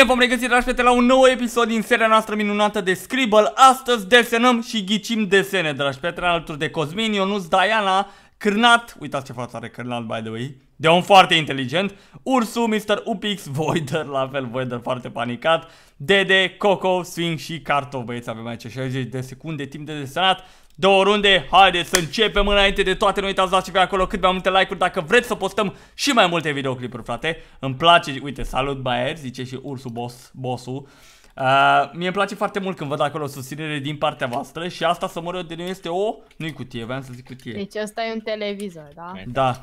Ne vom regăsi, dragi prieteni, la un nou episod din seria noastră minunată de Scribble. Astăzi desenăm și ghicim desene, dragi prieteni, alături de Cosmin, Ionus, Diana, Cârnat, uitați ce față are Cârnat, by the way, de un foarte inteligent, Ursu, Mr. Upix, Voider, la fel, Voider foarte panicat, Dede, Coco, Swing și Carto, băieți, avem aici 60 de secunde timp de desenat, Două runde, haideți să începem înainte de toate, nu uitați dați pe acolo cât mai multe like-uri dacă vreți să postăm și mai multe videoclipuri, frate. Îmi place, uite, salut Bayer, zice și Ursul boss, bossul. Uh, mie îmi place foarte mult când văd acolo susținere din partea voastră și asta să mă de nu este o, nu-i cutie, vreau să zic cutie. Deci asta e un televizor, da? Da.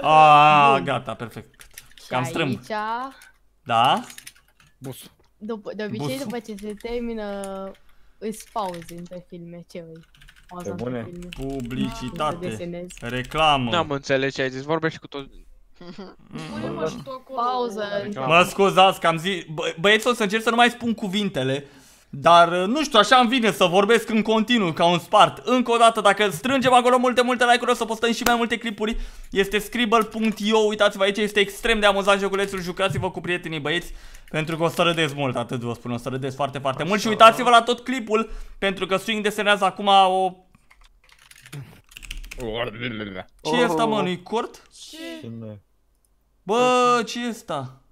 Ah, gata, perfect. Cam și strâmb. aici, Da? Bus. după, de obicei Busul. după ce se termină, îți pauze între filme, ce îi? Pauza Pe între bune? filme. Să Publicitate. desenezi. Reclamă. N-am înțeles ce ai zis, vorbești cu tot. Pauză. Mă scuzați că am zis, bă, băieți o să încerc să nu mai spun cuvintele Dar uh, nu știu, așa îmi vine să vorbesc în continuu, ca un spart Încă o dată, dacă strângem acolo multe, multe like-uri O să postăm și mai multe clipuri Este scribble.io, uitați-vă aici, este extrem de amuzant joculețul Jucați-vă cu prietenii băieți Pentru că o să râdeți mult, atât vă spun, o să râdeți foarte, foarte mult Și uitați-vă la tot clipul Pentru că Swing desenează acum o... Ce e asta, mă, nu-i cort? Cine? Bă, ce e asta?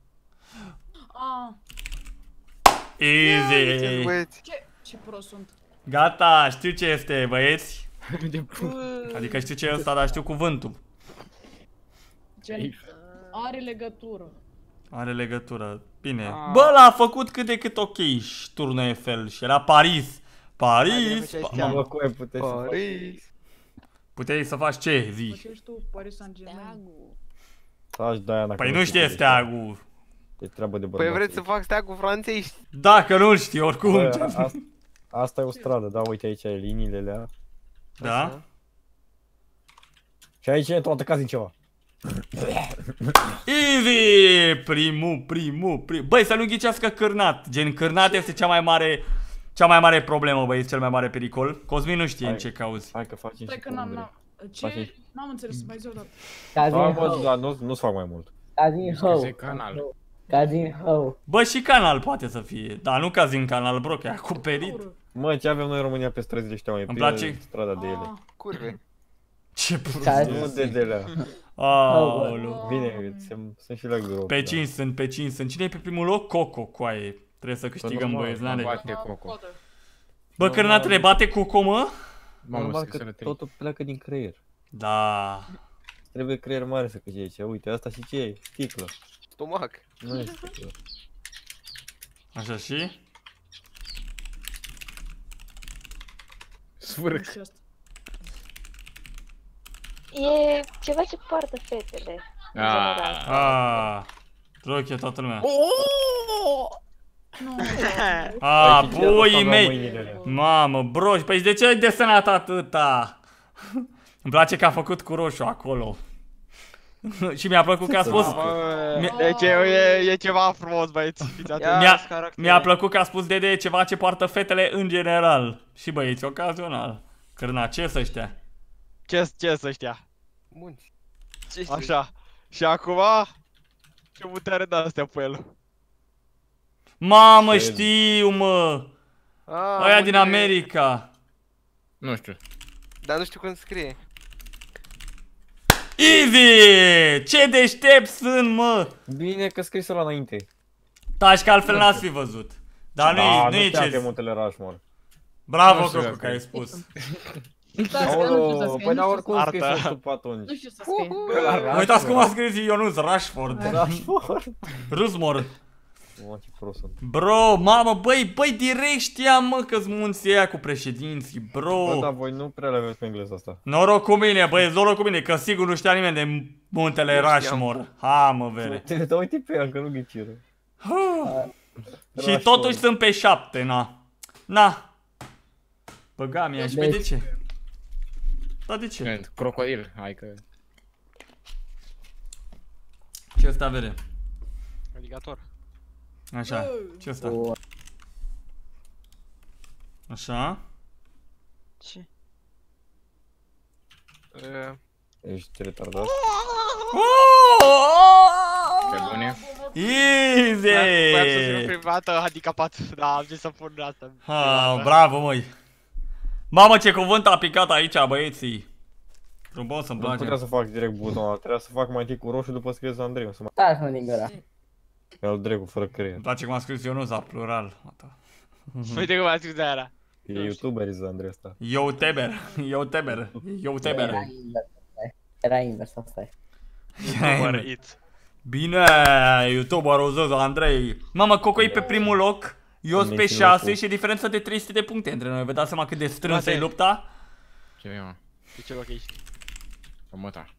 Easy Băieți, Ce, ce prost sunt. Gata, știu ce este, băieți. De pu- Adică știu ce e ăsta, dar știu cuvântul. Gen, are legătură. Are legătură. Bine. Ah. Bă, l-a făcut cât de cât ok și turnul Eiffel și era Paris. Paris. Hai, Pa- de Mă, mă, cu ai puteți să faci. Paris. puteai să faci ce, Mă, zi? ce ești tu, Paris Saint-Germain? Taci Diana. Păi că nu știe de ce. steagul. E treabă de Păi bărbați. vreți să fac stea cu Franței? Dacă nu știi, oricum. Bă, a- asta, asta e o stradă, da, uite aici e liniile alea. Da? Și aici e toată caz din ceva. Easy! Primul, primul, primul. Băi, să nu ghicească cârnat. Gen, cârnat este cea mai mare... Cea mai mare problemă, băi, cel mai mare pericol. Cosmin nu știe în Hai. ce cauzi. Hai că facem Stai și că n-am, pondere. n-am. Face. Ce? N-am înțeles, mai zi o dată. Ca Da, din bă, hău, dar nu, nu-ți fac mai mult. ca din hău. Scuze, canal. Ca din hău. Bă, și canal poate să fie. Dar nu ca din canal, bro, că e acoperit. Ură. Mă, ce avem noi în România pe străzile ăștia, mai Îmi plină place. strada de ele. Ah, Curve. Ce prost. Ca Nu de de alea. Aoleu. Bine, sunt, sunt și la grup. Pe da. 5 sunt, pe 5 sunt. Cine e pe primul loc? Coco, coaie. Trebuie să câștigăm, normal, băieți, n-are. Bate Coco. coadă. Bă, cărnatele, bate Coco, mă? Normal că totul pleacă din creier. Da. Trebuie creier mare să câștige aici. Uite, asta și ce e? Sticlă. Stomac. Nu e sticlă. Așa și? Sfârc. Și asta. E ceva ce poartă fetele. în general. Aaa. Roche toată lumea. Nu, A, Păi, și ce puii asta avea mei. mâinile alea? Mamă, bro, păi de ce ai desenat atâta? Îmi place că a făcut cu roșu acolo. și mi-a plăcut că a spus... Mi- Deci e, e, e ceva frumos, băieți. Fiți atenți. Mi-a, caractere. mi-a plăcut că a spus Dede ceva ce poartă fetele în general. Și băieți, ocazional. Cârna, ce să ăștia? Ce, ce să știa? Munți. Ce Așa. Și acum... Ce putere de astea pe el. Mamă, Ce- știu, mă! Ah, Aia din unde- America. Nu știu. Dar nu știu cum scrie. Easy! Ce deștept sunt, mă! Bine că scris la înainte. Taci că altfel n-ați fi văzut. Dar nu Da, e, nu e știam că e ce... Montele Rushmore. Bravo, Nu știu Coco, dacă că ai e. spus. Uitați că nu știu să Aoleu, scrie, Păi nu dar știu oricum Arta. scris să pe atunci. Nu știu să scrie. Uitați cum a scris Ionuț Rashford. Rushmore. Rusmor. Mă, ce prost sunt. Bro, mamă, băi, băi, direct știam, mă, că-s munții aia cu președinții, Bă, dar bro. voi nu prea le aveți pe engleză asta. Noroc cu mine, băi, noroc cu mine, că sigur nu știa nimeni de muntele Eu știam. Rushmore. Ha, mă, vere. Te dă uite pe ea, că nu ghiciră. Și Rushmore. totuși sunt pe șapte, na. Na. Băga mi și pe de Deci- ce? Da, de ce? Când? Crocodil, hai că... Ce ăsta vere? Aligator. Așa, ce ăsta? O, Așa. Ce? Uh, Ești retardat? Pe bune? Easy! Voiam să fiu privată handicapat, dar am zis să pun asta. Ha, bravo, măi. Mamă, ce cuvânt a picat aici, băieții. Frumos, îmi Nu putea place. să fac direct butonul ăla, trebuia să fac mai întâi cu roșu după scrieți Andrei, să mă Stai mă din gura. Iau dragul fără creier. Îmi place cum a scris Ionuț la plural. Uite cum a scris de aia. E youtuber de Andrei ăsta. Eu teber, eu teber, eu teber. Era invers. stai. Era invers, asta e. Youtuber it. Bine, youtuberul Zozo Andrei. Mamă, Coco e pe primul loc, eu sunt pe Nici 6 locul. și e diferență de 300 de puncte între noi. Vă dați seama cât de strânsă e Frate. lupta? Ce vrei, mă? Pe ce loc ești? Următor.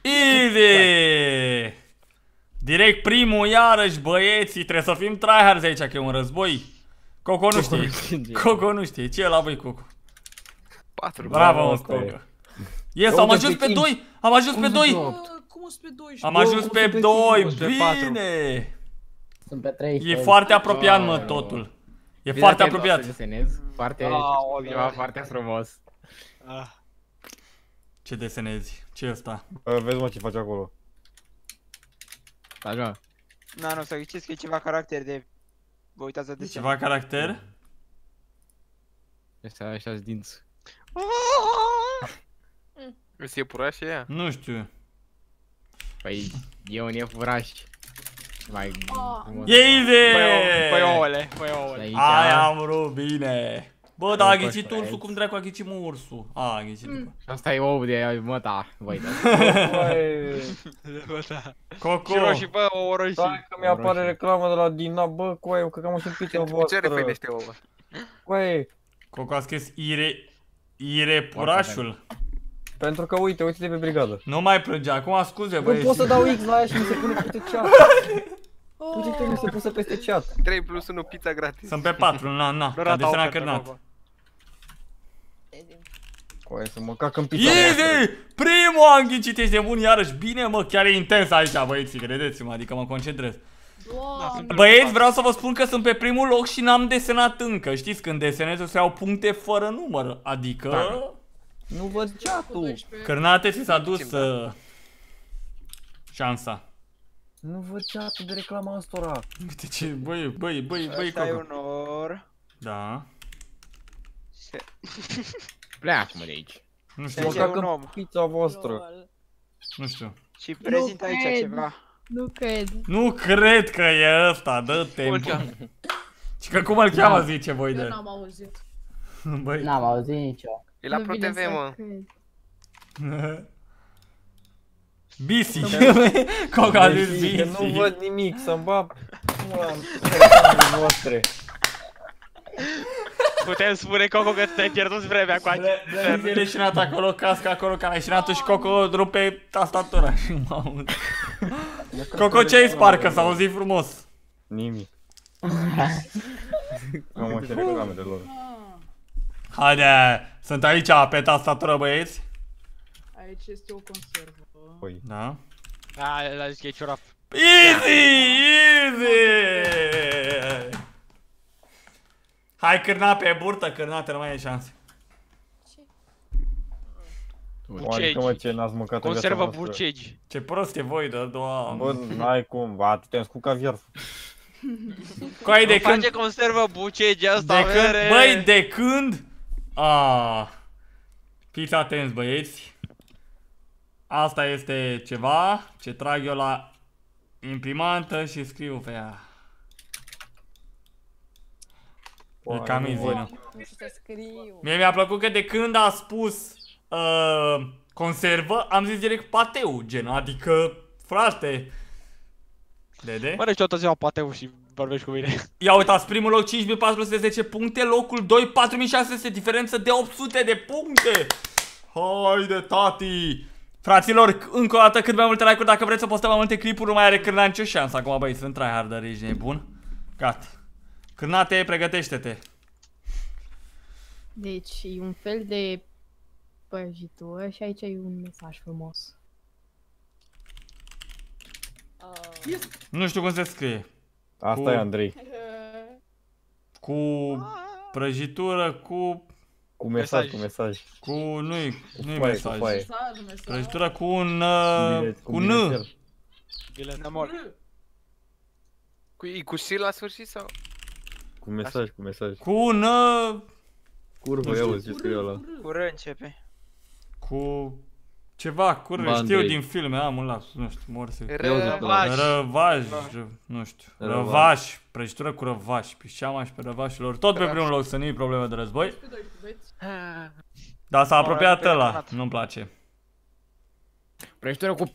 Easy! Direct primul, iarăși, băieții, trebuie să fim tryhards aici, că e un război. Coco nu știe. Coco nu știe. Ce e la voi, Coco? 4. Bravo, mă, asta e. Coco. Yes, am Uite ajuns pe pe cinci. 2! Am ajuns pe 2! Bă, Cum o să pe 12? Am ajuns cum pe sunt pe 2! cinci? Sunt pe patru. Bine! Sunt pe 3. E foarte apropiat, mă, totul. E foarte apropiat. Desenez foarte, Aoleu. ceva foarte frumos. Ah. Ce desenezi? Ce e ăsta? Bă, Vezi mă ce faci acolo. Stai, mă. Na, nu, să ghiciți că e ceva caracter de... Vă uitați la desen. Ceva caracter? Ăștia, ăștia dinți. Îți e puraș ea? Nu știu. Păi, e un iepuraș. Mai frumos. E easy! Păi ouăle, păi ouăle. Aici, Aia am vrut, bine! Bă, dar a Ai ghicit fost ursul, aici. cum dracu a ghicit mă ursul? A, a ghicit după. Și asta e ou de măta, băi, da. Băi, Bă, da. Coco! Și roșii, bă, ouă roșii. stai că mi-apare reclamă de la Dina, bă, coaie, eu cred că am și în pizza Cu ce voastră. refăinește ouă? Coaie, Coco a scris Ire... Ire purașul. pentru că uite, uite-te pe brigadă. Nu mai plânge, acum scuze Nu băieți. pot să dau X la ea și mi se pune peste chat. Uite-te, mi se puse peste chat. 3 plus 1 pizza gratis. Sunt pe 4, na, na, Nu ca rata desenat ofertă, cărnat. Coco. Coaie, să mă cac în pizza voastră. Easy! Primul am ghicit, ești de bun iarăși. Bine, mă, chiar e intens aici, băieții, credeți-mă, adică mă concentrez. Doamne. Băieți, vreau să vă spun că sunt pe primul loc și n-am desenat încă. Știți, când desenez o să iau puncte fără număr. Adică... Nu văd chatul. 12. Cărnate ți s-a dus uh, șansa. Nu văd chatul de reclama ăstora. Uite ce, băi, băi, băi, băi, Ăsta e Coco. un or. Da. Pleacă, mă, de aici. Nu Mă știu, Deci e cac un în om. pizza voastră. nu știu. Și prezint aici cred. ceva. Nu cred. Nu cred că e ăsta, dă-te Cum îl în cheamă? pula. Și că cum îl cheamă, zice voi Eu de. n-am auzit. Băi. N-am auzit nicio. E la nu vine ProTV, să mă. cred. Bisi. Coca a zis Deci, că nu Bisi. văd nimic, să-mi bag pula în reclamele voastre. Putem spune, Coco, că te-ai pierdut vremea cu aici. E leșinat acolo, casca acolo, care a leșinat și Coco rupe tastatura și mă aud. Coco, ce ai spart, că s-a auzit frumos? Nimic. Am așa reclamele lor. Ah, Haide, sunt aici pe tastatură, băieți. aici este o conservă. Păi, Da. Da, el a zis că e ciorap. Easy, easy! Hai cârna pe burtă, cârnate, nu mai e șanse. adică mă ce n-ați măcat în viața Conservă voastră. burcegi. Ce prost e voi, de doamne. Bă, n-ai cum, ba, te-am cu caviar. Coai de Nu când... face conservă bucegi asta, De când, mere. băi, de când... A, fiți atenți, băieți. Asta este ceva ce trag eu la imprimantă și scriu pe ea. E cam easy, nu? Nu știu să scriu. Mie mi-a plăcut că de când a spus uh, conservă, am zis direct pateu, gen, adică, frate. Dede? Mă, deci toată ziua pateu și vorbești cu mine. Ia uitați, primul loc 5410 puncte, locul 2 4600, diferență de 800 de puncte. Haide, tati! Fraților, încă o dată cât mai multe like-uri dacă vreți să postăm mai multe clipuri, nu mai are cârna nicio șansă. Acum, băi, sunt tryharder, ești nebun. Gata. Cârnate, pregătește-te. Deci e un fel de prăjitură și aici e un mesaj frumos. Nu știu cum se scrie. Asta Cu- e Andrei. Cu prăjitură, cu... Cu mesaj, Mesaj. cu mesaj. Cu... nu-i, nu-i foaie, cu mesaj. foaie. Mesaj, mesaj. Prăjitură cu un... Uh, Bilet- cu N. bilețel. Namor. Cu, e cu și la sfârșit sau? Cu mesaj, cu mesaj. Cu un... Uh, Curvă, ia uzi ce scriu ăla. Cu R începe. cu... Ceva, cură, Bandei. știu din filme, am un las, nu știu, mor să... Răvaș. Răvaș, ră- nu știu, Răvaș. răvaș, prăjitură cu răvaș, pișeama și pe răvașilor, tot pe primul loc să nu-i probleme de război. Pe 12, vezi? Dar s-a apropiat pe ăla, Renat. nu-mi place. Prăjitură cu...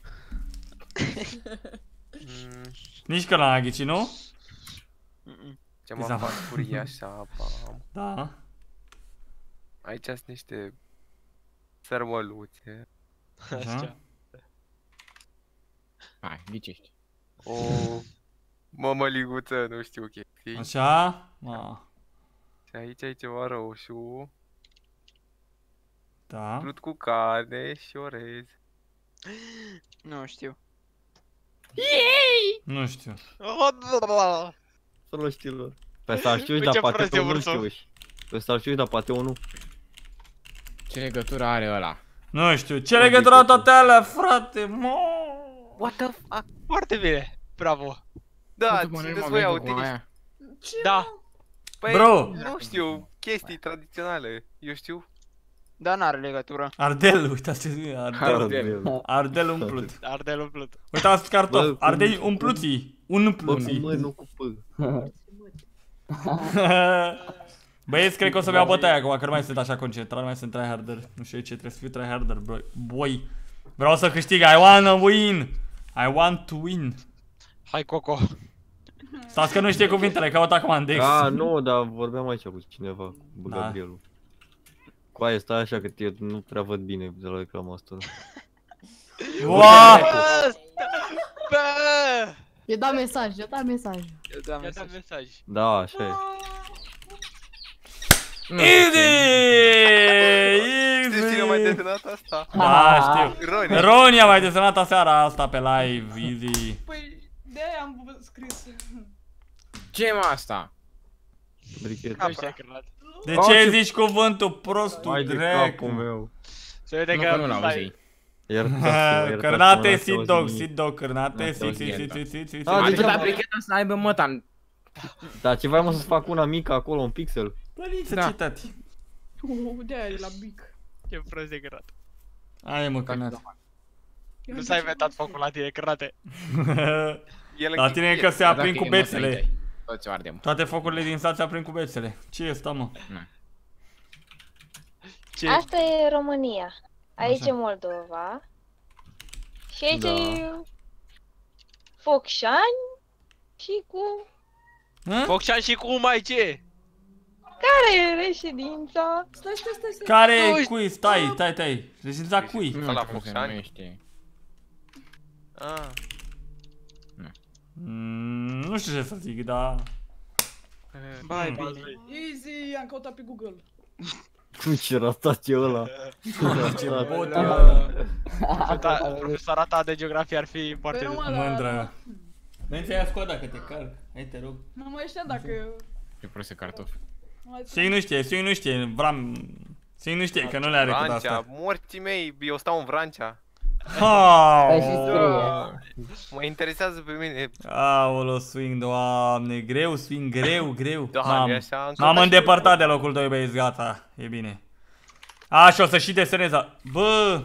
Mm, Nici că l-am ghicit, nu? Mm-mm. Ce mă Exact. fac furie așa, bam. Da. Aici sunt niște sărmăluțe. Așa. Hai, ghicești. O mămăliguță, nu știu chestii. Așa? Ma. Și aici e ceva roșu, Da. plut cu carne și orez. Nu știu. Nu știu. Să l știlor. Pe asta știu, Uite dar ce poate prost e unul vârful. știu. Pe asta știu, dar poate unul. Ce legătură are ăla? Nu știu. Ce legătură au toate alea, frate? Mo. What the fuck? Foarte bine. Bravo. Da, Uite, mă, nu-i țineți mă voi merg cu autiniști. aia. Ce? Da. Păi, Bro. nu știu, chestii tradiționale, eu știu. Dar n-are legătură. Ardel, uitați ce zice, Ardel. Ardel. Ardel umplut. Ardel umplut. Uitați Bă, cartof, cum- ardei umpluții. Un Bă, cu umpluții. mă, nu cu P. Băieți, cred că o să-mi iau bătaia acum, că nu mai sunt așa concentrat, nu mai sunt tryharder. Nu știu ce trebuie să fiu tryharder, bro. Boy. Vreau să câștig, I wanna win. I want to win. Hai, Coco. Stați că nu știe cuvintele, caut acum în Dex. Ah, nu, dar vorbeam aici cu cineva, cu Da. Gabrielul. Cu aia stai așa că eu nu prea văd bine de la reclama asta. Wow! Bă! Eu dat mesaj, eu dat mesaj. Eu dam mesaj. mesaj. Da, așa e. Nu Easy! Știți cine a mai Easy! desenat asta? Da, știu. Roni. Roni a mai desenat aseara asta pe live, easy. Păi, de-aia am v- scris. Ce mă asta? Brichet. Capra. De ce zici cuvântul prostul, Hai de capul dracu? meu. Se vede Nu că că nu l-auzi. Iertați-mă, iertați-mă, Cărnate, n-ați sit auzit dog, nimic. sit dog, cărnate, N-ați sit, auzit sit, sit, nimic. sit, sit, sit, Ah, sit. deci- Atâta bricheta să aibă măta. Dar ce vrei mă să-ți fac una mică acolo, un pixel? Plăniță, Da. ce tati? Uh, De-aia e la bic. Ce prost de grat. Hai mă, cărnat. Eu Nu s-a inventat focul la tine, crate. El La tine e că se aprind cu Dacă e măta, bețele. uite, Toți o ardem. Toate focurile din sat se aprind cu bețele. Ce e asta, mă? Ce? Asta e România. Aici Așa. e Moldova. Și aici Da. e Focșani și cu... Hă? Focșan și cu mai ce? Care e reședința? Stai, stai, stai, stai. Care Nu e știu. cui? Stai, stai, stai. Reședința cui? Nu Ca la știu cum se Focșani? numește. Ah, Mm, nu știu ce să zic, dar... Bai, Mm. bine. Easy, am căutat pe Google. Cum ce ratat e ăla? Ce bot e Da. ăla. Profesora- Profesora ta de geografie ar fi foarte... Păi numai la... Mândră. Veni să ia scoada că te calc. Hai te rog. Nu mai știam dacă... Ce proste cartofi. mai- Sing nu știe, Sing nu știe, Vram... Sing nu știe că nu le are cu Vrancea, asta. morții mei, eu stau în Vrancea. Păi și Ha! scrie. Mă interesează pe mine. Aolo, swing, doamne, greu, swing, greu, greu. Da, M-am- e așa, am M-am căutat și- îndepărtat de locul 2, băieți, gata, e bine. A, și o să și desenez a... Bă,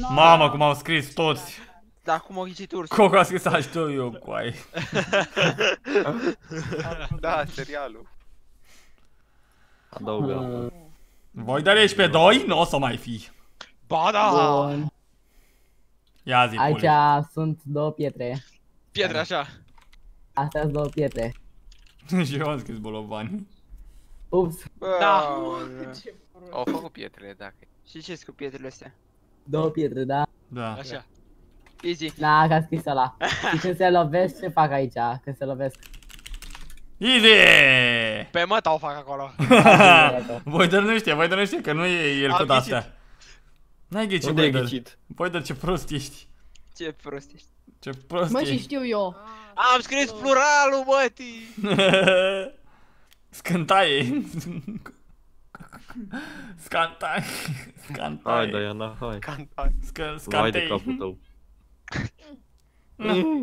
No. mamă, cum au scris toți. Da, cum o ghicit ursul. Coco a scris aș eu cu ai. Da, serialul. Adaugă. Voi dar ești pe 2? Nu o să mai fi. Ba da! Bun. Ia zi, Aici pule. sunt două pietre. Pietre așa. Astea sunt două pietre. și eu am scris bolovani. Ups, Da. Ce prost. Au făcut pietrele, dacă Și ce cu pietrele astea? două pietre, da? Da. Așa. Easy. Da, că a scris ăla. Și când se lovesc, ce fac aici? Când se lovesc. Easy! Pe măta o fac acolo. Voi dar nu știe, voi dar nu știe că nu e el Am cu astea. N-ai ghicit, Unde ai voi dar. ghicit? Voi dar ce prost ești. Ce prost ești. Ce prost Mă, și ești. știu eu. Am scris pluralul, mătii! Scântaie. Scantai. Scantai. Hai, Diana, hai. Cantai. Sc- Vai de Scantei. capul tău.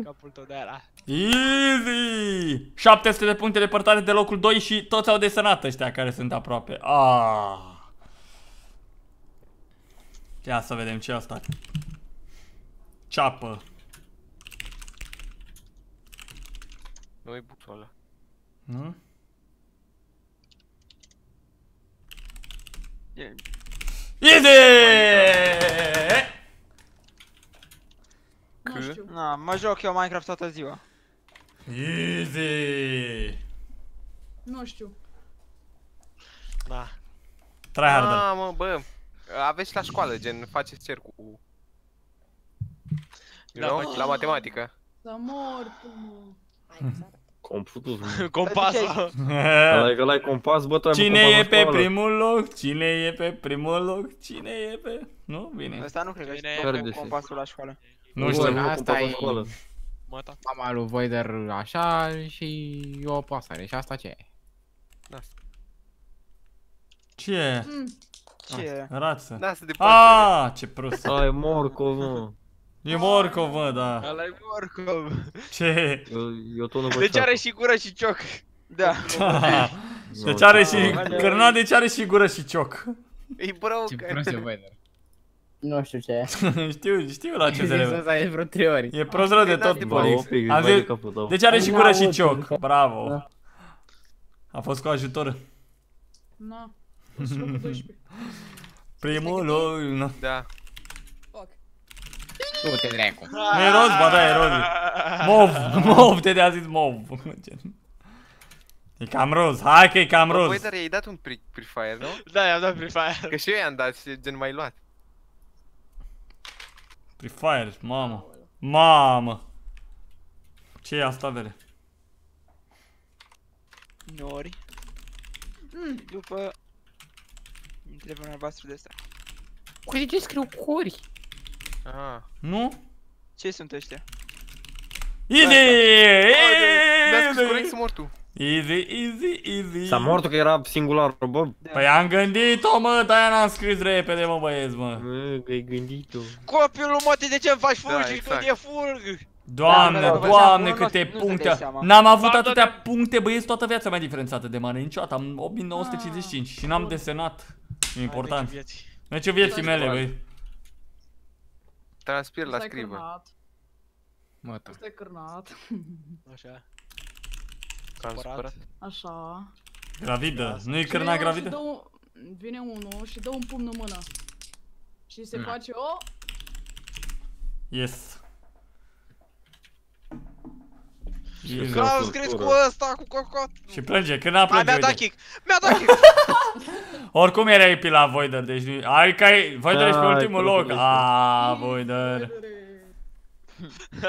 Capul tău de ăla. Easy! 700 de puncte departare de locul 2 și toți au desenat ăștia care sunt aproape. Ah. Ia să vedem ce asta. Ceapă. Nu-i buțul ăla. Nu? E- Easy! Nu știu. Na, mă joc eu Minecraft toată ziua. Easy! Nu știu. Da. Tryharder. Ah, mă, bă. Aveți la școală, gen, faceți cercul cu... Da, You know? faci- La matematică. S-a mort, mă. Computul. mă. Compasul. Ăla e că l-ai compas, bă, tu ai Cine compas e la pe școală. primul loc? Cine e pe primul loc? Cine e pe... Nu? Bine. Ăsta nu cred că Bine. știu Care cu de ce? compasul la școală. Nu Bă, știu. ai Asta compas la e- școală. Mă, ta. Mama lui Voider așa și o pasăre. Și asta ce e? Ce e? Mm. Ce e? Rață. Da, să de pasăre. Ah, ce prost. Ai morcov, mă. E morcov, mă, da. Ăla e morcov. Ce? Eu, eu tot nu văd Deci ceapă. are și gură și cioc. Da. Deci are și Aoleu. cărnat, deci are și gură și cioc. E Ce broke. prost e Voider. Nu știu ce. știu, știu la ce se Zis referă. asta de vreo trei ori. E prost rău de Bă, tot, Bă, un Borix. pic, Am vai de zis, capul tău. deci are și Nu gură și aud, cioc. da. Bravo. Da. A fost cu ajutor. Na. Sunt locul 12. Primul loc. nu. Da. Fuck. Nu te dracu. Nu e roz, ba da, e roz. Mov, mov, te a zis mov. E cam roz, hai că e cam Bă, roz. Voi, dar i-ai dat un pre- Free Fire, nu? Da, i-am dat Free Fire. Că și eu i-am dat și gen mai luat. Free Fire, mamă. Mamă. ce e asta, vere? Nori. După... Un telefon albastru de ăsta. Cu ce scriu cori? Ah. Nu? Ce sunt ăștia? Easy! Mi-a spus corect Easy! să mor tu. Easy, easy, easy. S-a mort că era singular, bă. Păi am gândit-o, mă, de-aia n-am scris repede, mă, băieți, mă. Mă, că ai gândit-o. Copilul mă, de ce îmi faci Da, fulgi exact. când e fulg? Doamne, Da, da, da, doamne, nu- câte nu- nu-ți puncte. dai seama. N-am avut Ba, atâtea da, puncte, băieți, toată viața mea diferențată de mare. Niciodată, am 8955 și n-am bun. desenat. E important. Hai, vieții. Deci vieții mele, băi. Transpir la Ăsta e scribă. cârnat. Mă, tu. Ăsta e cârnat. Așa. Am Supărat. supărat. Așa. Gravidă. Nu-i Și cârna vine unul și gravidă? dă un- Vine unul și dă un pumn în mână. Și se Mm. face o... Yes. Și Easy. Că- Că am Cultură. scris cu ăsta, cu cocot. Și plânge, când a A, plânge, mi-a dat uite. kick. Mi-a dat kick. Oricum erai pe la Voider, deci nu... Ai că ai... Voider ești pe Ai, ultimul pe loc. locul Aaa, Voider.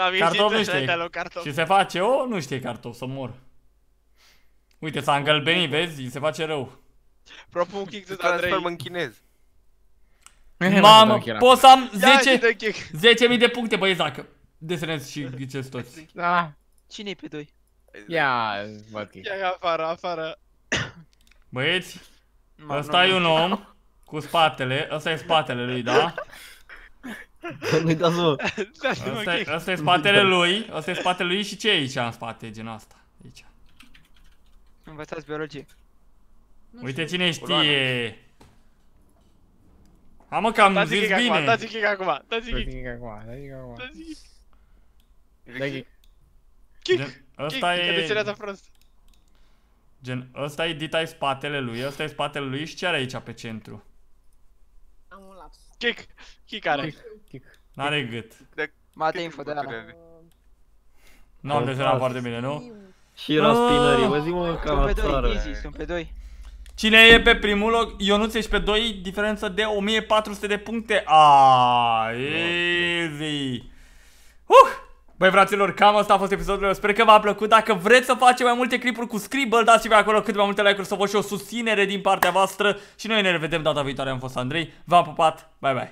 Am Cartof nu ieșit știe. ăștia la cartof. Și se face, o, nu știe cartof, să mor. Uite, s-a îngălbenit, vezi? Îi se face rău. Propun kick Se de Andrei. transformă în chinez. Mamă, pot să am Ia 10 și dă kick. 10.000 de puncte, băieți, dacă desenez și ghiceți toți. Da. Cine-i pe doi? Ia, văd că Ia afară, afară. Băieți, Mă, ăsta nu- e un om cu spatele, ăsta e spatele lui, da? Nu-i dați, mă. Dați-mă Ăsta e, kick. ăsta e spatele lui, ăsta e spatele lui și ce e aici în spate, gen asta, aici. Învățați biologie. Nu Uite știu. cine știe. Ha mă, că am Dați zis kick acum, bine. dați kick acum, dați kick. Zic acum, zic acum. Dați kick. Zic- Kick. Gen, Kick, ăsta că desenează e, prost. gen, ăsta e dita spatele lui, ăsta e spatele lui și ce are aici pe centru? Am un laps. Kick. Kick are. Kick. N-are gât. Mate info de ala. Nu am desenat foarte bine, nu? Și raspinării, bă, zi mă, ca Sunt la pe doi, țară. easy, sunt pe doi. Cine e pe primul loc? Ionuț ești pe 2, diferență de 1400 de puncte. Aaaa, easy. Uh! Băi fraților, cam asta a fost episodul meu. Sper că v-a plăcut. Dacă vreți să facem mai multe clipuri cu Scribble, dați-mi acolo cât mai multe like-uri să văd și o susținere din partea voastră. Și noi ne revedem data viitoare. Am fost Andrei. V-am pupat. Bye bye.